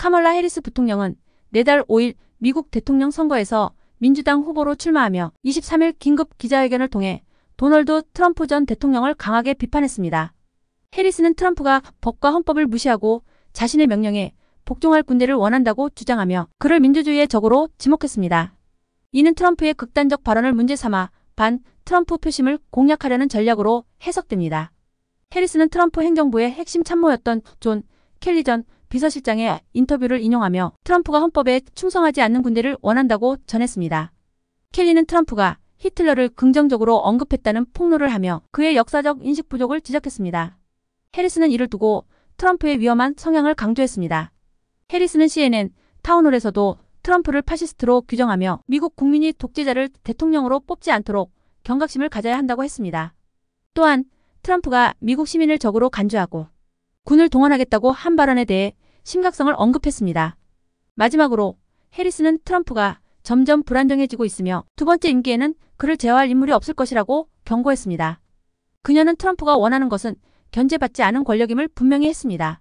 카멀라 해리스 부통령은 내달 5일 미국 대통령 선거에서 민주당 후보로 출마하며 23일 긴급 기자회견을 통해 도널드 트럼프 전 대통령을 강하게 비판했습니다. 해리스는 트럼프가 법과 헌법을 무시하고 자신의 명령에 복종할 군대를 원한다고 주장하며 그를 민주주의의 적으로 지목했습니다. 이는 트럼프의 극단적 발언을 문제 삼아 반 트럼프 표심을 공략하려는 전략으로 해석됩니다. 해리스는 트럼프 행정부의 핵심 참모였던 존 켈리 전 비서실장의 인터뷰를 인용하며 트럼프가 헌법에 충성하지 않는 군대를 원한다고 전했습니다. 켈리는 트럼프가 히틀러를 긍정적으로 언급했다는 폭로를 하며 그의 역사적 인식 부족을 지적했습니다. 해리스는 이를 두고 트럼프의 위험한 성향을 강조했습니다. 해리스는 CNN town hall에서도 트럼프를 파시스트로 규정하며 미국 국민이 독재자를 대통령으로 뽑지 않도록 경각심을 가져야 한다고 했습니다. 또한 트럼프가 미국 시민을 적으로 간주하고 군을 동원하겠다고 한 발언에 대해 심각성을 언급했습니다. 마지막으로 해리스는 트럼프가 점점 불안정해지고 있으며 두 번째 임기에는 그를 제어할 인물이 없을 것이라고 경고했습니다. 그녀는 트럼프가 원하는 것은 견제받지 않은 권력임을 분명히 했습니다.